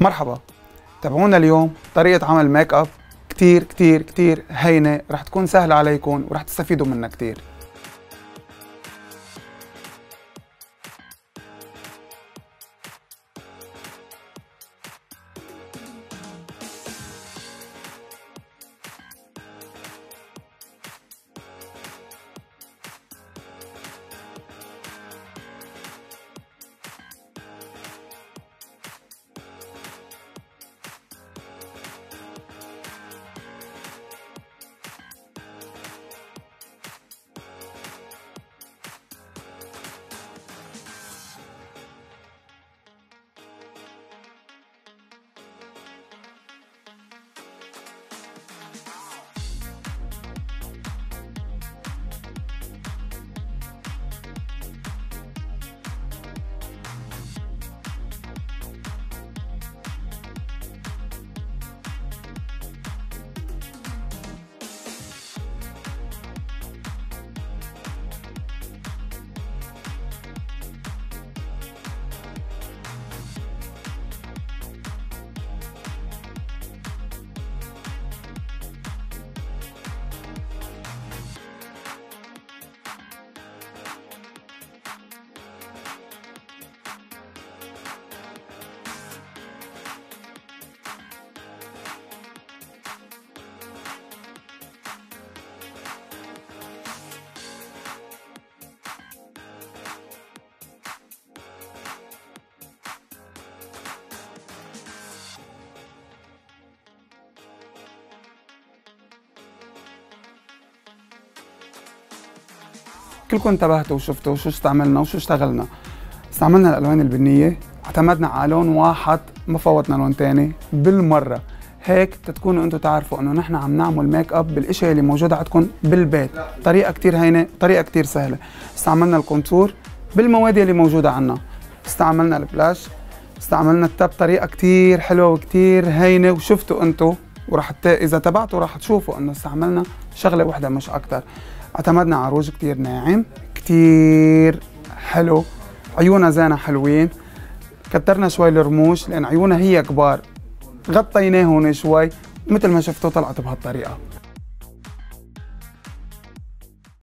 مرحبا. تابعونا اليوم طريقة عمل ميك اب كتير كتير كتير هينة. رح تكون سهلة عليكم ورح تستفيدوا منها كتير. كلكم انتبهتوا وشفتوا شو استعملنا وشو اشتغلنا. استعملنا الألوان البنية اعتمدنا على لون واحد ما فوتنا لون تاني بالمرة. هيك تتكونوا أنتم تعرفوا انه نحن عم نعمل make up بالإشياء اللي موجودة عندكم بالبيت. طريقة كتير هينة طريقة كتير سهلة. استعملنا ال contour بالمواد اللي موجودة عنا استعملنا ال blush استعملنا التب طريقة كتير حلوة وكتير هينة وشفتوا أنتم وراح إذا تبعتوا راح تشوفوا انه استعملنا شغلة وحدة مش أكثر اعتمدنا على روج كتير ناعم كتير حلو. عيونها زينة حلوين. كترنا شوي الرموش لأن عيونها هي كبار. غطيناهن شوي مثل ما شفتوا طلعت بهالطريقة.